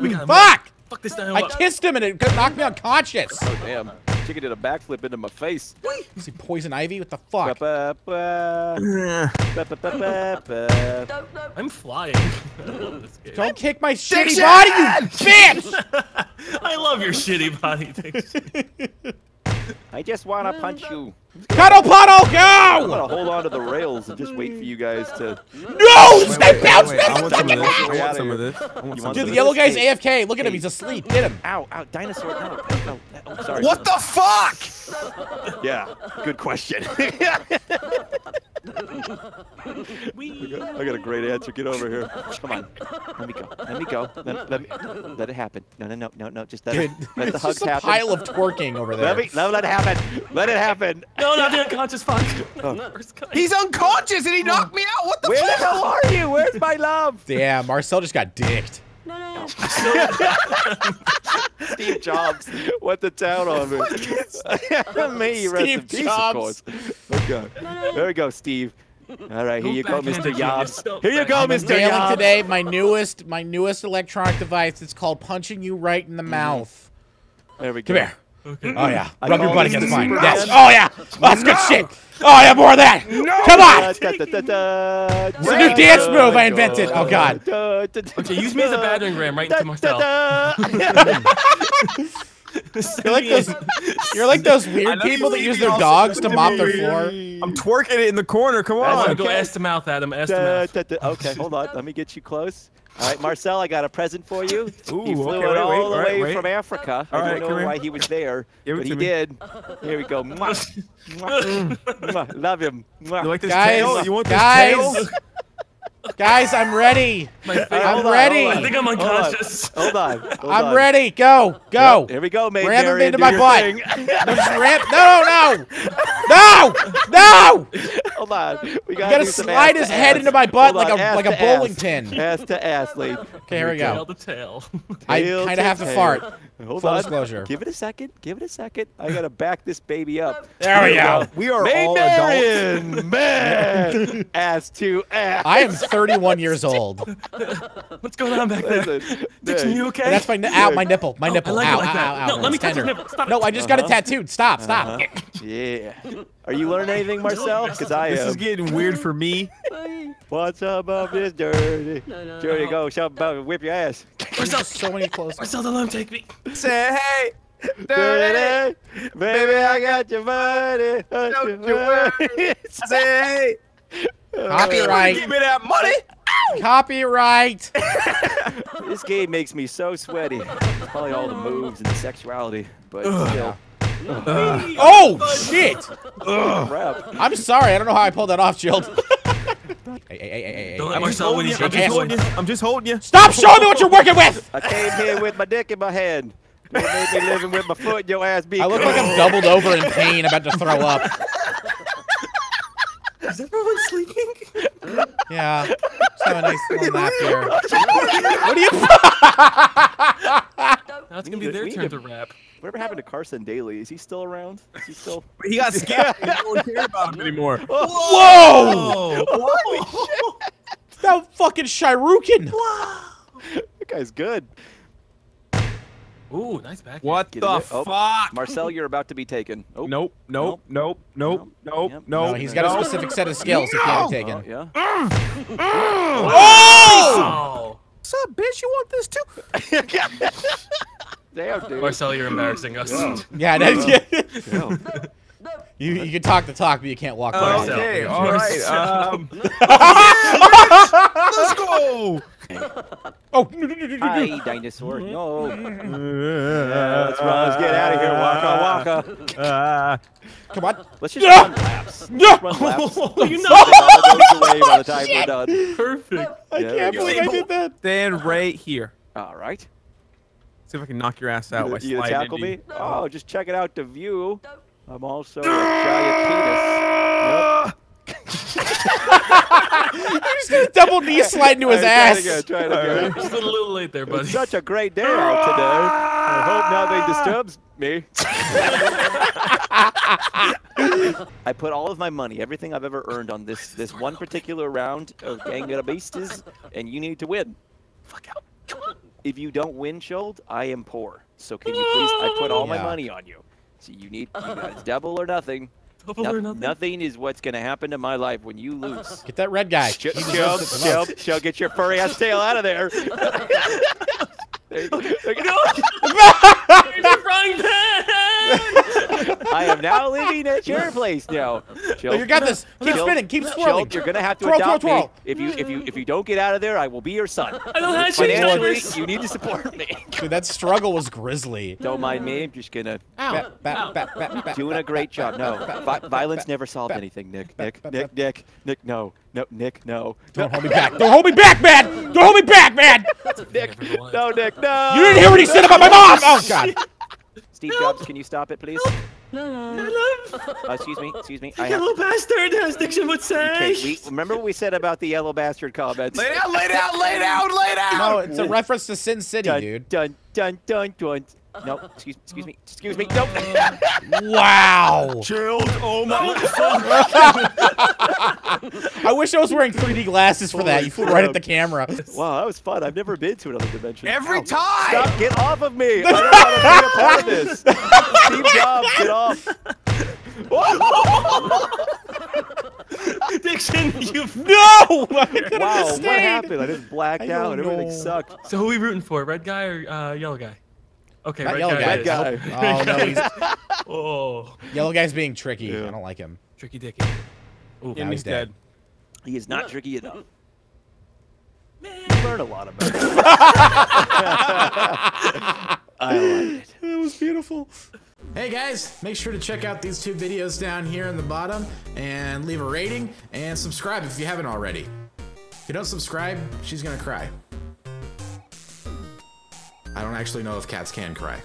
We got him. Fuck! Fuck this down. I kissed him and it knocked me unconscious. Oh damn! Chicken did a backflip into my face. Is he poison ivy? What the fuck? Ba-ba-ba. Ba-ba-ba-ba-ba. I'm flying. I love this game. Don't kick my shitty body, you bitch! I love your shitty body things. I just wanna punch you. Cuddle puddle, go! I'm gonna hold on to the rails and just wait for you guys to. No! Stay bounce, Wait, I miss! want some of this. I want some of this. I want You some want of Dude, the yellow guy's Hey. AFK. Look at him, he's asleep. Get him. Ow! Ow! Dinosaur! No! no. Oh, sorry. What the fuck? Yeah. Good question. Wee. I got a great answer. Get over here. Come on. Let me go. Let me go. Let, let me. Let it happen. No, no, no, no, no. Just let, Dude, it, let the it's hugs just a happen. pile of twerking over there. Let me. Let, let it happen. Let it happen. No, not the unconscious fuck. Oh. He's unconscious and he knocked me out. What the Where the hell are you? Where's my love? Damn, Marcel just got dicked. No. no, no. Steve Jobs went to town on me. me, rest in Steve peace, Jobs. of course. Oh, okay. There we go, Steve. All right, here Don't you go, Mr. it, Here you go, backhand Mr. it. Failing Jobs. today, my newest, my newest electronic device. It's called punching you right in the mm-hmm. mouth. There we go. Come here. Okay. Oh yeah, I rub your butt against mine. Yes. Oh yeah. Oh, that's good shit. Oh yeah, more of that. Come on. It's a new dance move I invented. Oh god. Okay, use me as a battering ram right into Marcel. da, da. You're like those. You're like those weird people that use their dogs to to mop their floor. I'm twerking it in the corner. Come on. to go ass to mouth, Adam. Ass to Da, mouth. da, da. Okay, hold on. Let me get you close. All right, Marcel, I got a present for you. Ooh, he flew okay, it wait, all wait, the way wait. from Africa. All I don't come know here. why he was there, but he me. did. Here we go. Mwah. Mwah. Mwah. Love him. Mwah. You like this Guys, tail? You want this guys, tail? Guys, I'm ready. My face. All right, I'm hold on, ready. I think I'm hold on, unconscious. Hold on. hold I'm on. ready. Go, go. Yep, Here we go, Maid Ram him Marian, into my butt. thing. No, ramp. No, no, no, no. Hold on. We You gotta, gotta slide his head ass. into my butt like a ass like a bowling ass. tin. Ass to ass, Lee. Okay, here we go. Tail go. to tail. I kind of have to fart. Hold Full on. disclosure. Give it a second. Give it a second. I gotta back this baby up. There we go. We are Maid all adults. Man, ass to ass. I am 31 years old. What's going on back there? Diction, you okay? And that's my ni- ow, my nipple, my Oh, I nipple. like it ow, like ow, that. ow, ow. No, let me touch your tender. nipple. Stop No. I just got it Uh-huh. tattooed. Stop, stop. Uh-huh. Yeah. Are you learning anything, Marcel? Because I This am. is getting weird for me. What's up of this dirty? Dirty go, something about whip your ass. Marcel, So many close. Marcel, don't let him take me. Say hey. Dirty, baby, I got your money. Don't you worry. Say hey. Copyright. Give me that money. Copyright. This game makes me so sweaty. Probably all the moves and the sexuality, but still. Oh shit! I'm sorry. I don't know how I pulled that off, Jill. hey, hey, hey, hey, hey, hey. Don't let I'm just Marcel win. holding you. I'm just holding you. I'm just holding you. Stop showing me what you're working with. I came here with my dick in my hand. You made me living with my foot in your ass beak. I look like I'm doubled over in pain, about to throw up. Is everyone sleeping? Yeah. Just have a nice little nap here. What are you? Now it's We gonna be their turn to- to rap. Whatever happened to Carson Daly? Is he still around? Is he still? He got scared. no one cared about him anymore. Whoa! Holy shit! That fucking Shuriken. That guy's good. Ooh, nice back. What Get the in. Oh. fuck? Marcel, you're about to be taken. Oh. Nope, nope, nope, nope, nope, Yep. nope. No, he's got a specific set of skills he can't be Oh, taken. yeah. Oh! Oh, What's up, bitch? You want this too? Damn, dude. Marcel, you're embarrassing us. Yeah. Yeah, that's, yeah. Yeah. You you can talk the talk, but you can't walk the Oh, walk. Okay, Marcel. all right. Marcel. Um, let's go. Oh, Hi, dinosaur. No. Yeah, let's run. Let's get out of here. Waka waka. Uh, come on. Let's just Yeah. run laps. Yeah. Run laps. Oh, you know All goes away by the time we're done. perfect. I Yeah, can't believe I did that. stand right here. All right. See if I can knock your ass out You by you gonna tackle me? you. Oh, just check it out. The view. I'm also a giant penis. You're just gonna double knee slide into his ass. Try it again. Try it again. Just a little late there, buddy. It's such a great day out today. I hope nothing disturbs me. I put all of my money, everything I've ever earned on this this one particular round of Gang of Beasties, and you need to win. Fuck out. Come on. if you don't win, Schuld, I am poor. So can you please? I put all my money on you. So you need you guys double or nothing. Double No- or nothing. nothing is what's gonna happen to my life when you lose. Get that red guy. Sh- He deserves it the Shub, most. Shub, Shub, get your furry ass tail out of there. There you go. There you go. the frying pan! I am now living at your place now. Oh, you got this. Keep Jill, spinning. Keep Jill, swirling. you're gonna have to Twirl, twirl, adopt twirl. me. If you if you if you don't get out of there, I will be your son. I don't have change Financially, you need to support me. Dude, that struggle was grisly. Don't mind me. I'm just gonna Bat, bat, bat, bat, bat, doing a great job. No, bat, vi- bat, violence bat, never solved bat, anything. Nick, bat, Nick, bat, Nick, bat. Nick, Nick. No, no, Nick, no. Don't hold me back. Don't hold me back, man. Don't hold me back, man. Nick, no, Nick, no. You didn't hear what he said about my mom. Oh God. Steve Jobs, can you stop it, please? Uh, excuse me, excuse me. I have. Yellow bastard, as Diction would say. Okay, we remember what we said about the yellow bastard comments. Lay down, lay down, lay down, lay down. No, it's a reference to Sin City, Dun, dude. dun, dun, dun, dun. No, excuse, excuse me, excuse me. Nope. Wow. Chilled. Oh my. I wish I was wearing 3D glasses for that. You flew right at the camera. wow, that was fun. I've never been to another dimension. Every Ow. time. Stop! Get off of me! I don't want to be a part of this. Steve Jobs, get off! Diction, you. No! I Wow, just what happened? I just blacked I don't out. Everything know. sucked. So who are we rooting for? Red guy or uh, yellow guy? Okay, Not red yellow guy. guy. it is. Oh no, he's Oh, yellow guy's being tricky. Yeah. I don't like him. tricky dicky. Ooh, Now he's dead. He is not tricky enough. You learn a lot about him. I like it. That was beautiful. Hey guys, make sure to check out these two videos down here in the bottom and leave a rating and subscribe if you haven't already. If you don't subscribe, she's gonna cry. I don't actually know if cats can cry.